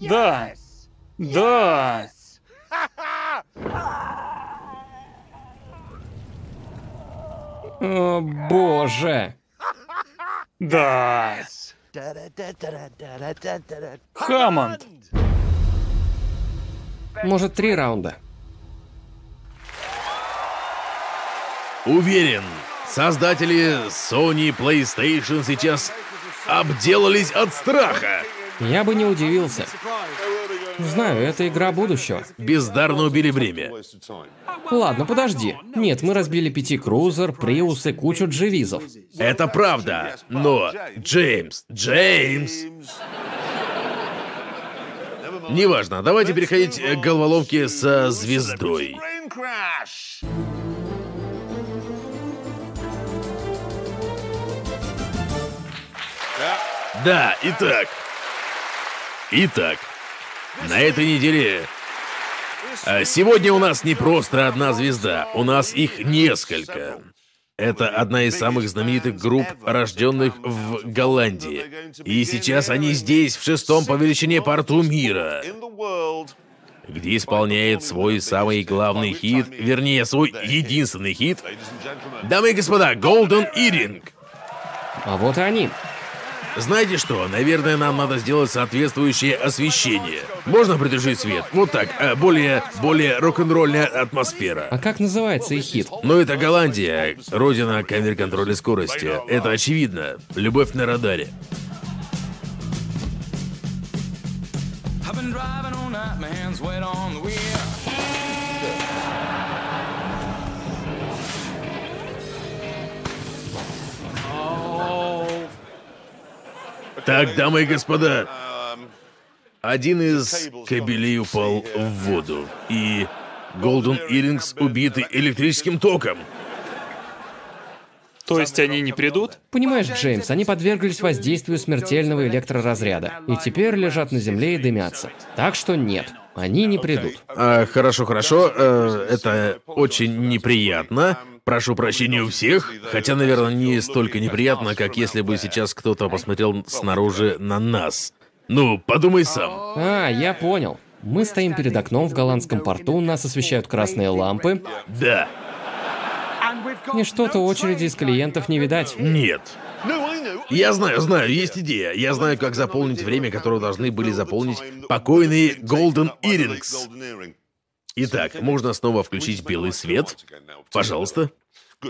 Да. Да. О, боже. Да. Хаммонд. Может, три раунда. Уверен, создатели Sony PlayStation сейчас обделались от страха. Я бы не удивился. Знаю, это игра будущего. Бездарно убили время. Ладно, подожди. Нет, мы разбили пяти крузер, приусы, кучу дживизов. Это правда. Но, Джеймс, Джеймс... Неважно, давайте переходить к головоломке со звездой. Да, итак. Итак, на этой неделе... а, Сегодня у нас не просто одна звезда, у нас их несколько. Это одна из самых знаменитых групп, рожденных в Голландии. И сейчас они здесь, в шестом по величине порту мира, где исполняет свой самый главный хит, вернее, свой единственный хит. Дамы и господа, Golden Earring. А вот и они. Знаете что? Наверное, нам надо сделать соответствующее освещение. Можно придержать свет? Вот так, э, более, более рок-н-ролльная атмосфера. А как называется их хит? Но это Голландия, родина камер контроля скорости. Это очевидно. Любовь на радаре. I've been driving all night, my hands wet on the wheel. Так, дамы и господа, один из кабелей упал в воду, и Голден Ирингс убиты электрическим током. То есть они не придут? Понимаешь, Джеймс, они подверглись воздействию смертельного электроразряда. И теперь лежат на земле и дымятся. Так что нет, они не придут. А, хорошо, хорошо, э, это очень неприятно. Прошу прощения у всех, хотя, наверное, не столько неприятно, как если бы сейчас кто-то посмотрел снаружи на нас. Ну, подумай сам. А, я понял. Мы стоим перед окном в голландском порту, нас освещают красные лампы, Да, и что-то очереди из клиентов не видать. нет. Я знаю, знаю, есть идея. Я знаю, как заполнить время, которое должны были заполнить покойные Golden Earrings. Итак, можно снова включить белый свет? Пожалуйста.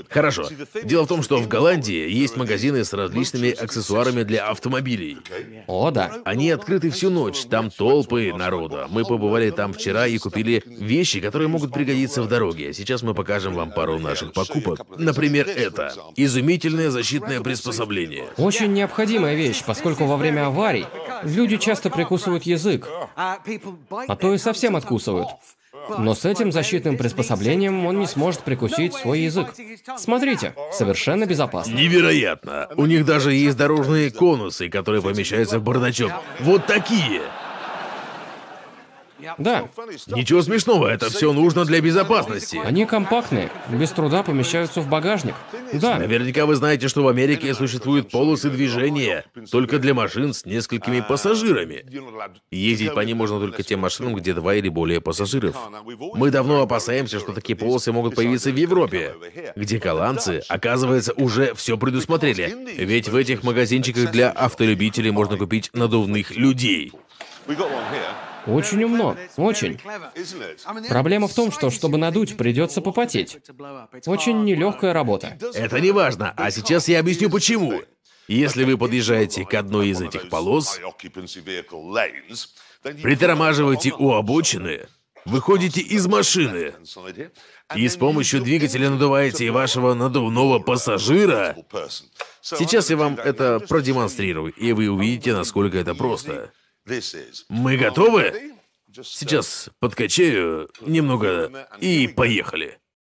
Хорошо. Дело в том, что в Голландии есть магазины с различными аксессуарами для автомобилей. О, да. Они открыты всю ночь, там толпы народа. Мы побывали там вчера и купили вещи, которые могут пригодиться в дороге. Сейчас мы покажем вам пару наших покупок. Например, это. Изумительное защитное приспособление. Очень необходимая вещь, поскольку во время аварий люди часто прикусывают язык, а то и совсем откусывают. Но с этим защитным приспособлением он не сможет прикусить свой язык. Смотрите, совершенно безопасно. Невероятно. У них даже есть дорожные конусы, которые помещаются в бардачок. Вот такие. Да, Ничего смешного, это все нужно для безопасности. они компактные, без труда помещаются в багажник. Да, Наверняка вы знаете, что в Америке существуют полосы движения только для машин с несколькими пассажирами. Ездить по ним можно только тем машинам, где два или более пассажиров. Мы давно опасаемся, что такие полосы могут появиться в Европе, где голландцы, оказывается, уже все предусмотрели. Ведь в этих магазинчиках для автолюбителей можно купить надувных людей. Очень умно, очень. Проблема в том, что чтобы надуть, придется попотеть. Очень нелегкая работа. Это не важно, а сейчас я объясню почему. Если вы подъезжаете к одной из этих полос, притормаживаете у обочины, выходите из машины и с помощью двигателя надуваете вашего надувного пассажира. Сейчас я вам это продемонстрирую, и вы увидите, насколько это просто. Мы готовы? Сейчас подкачаю немного и поехали.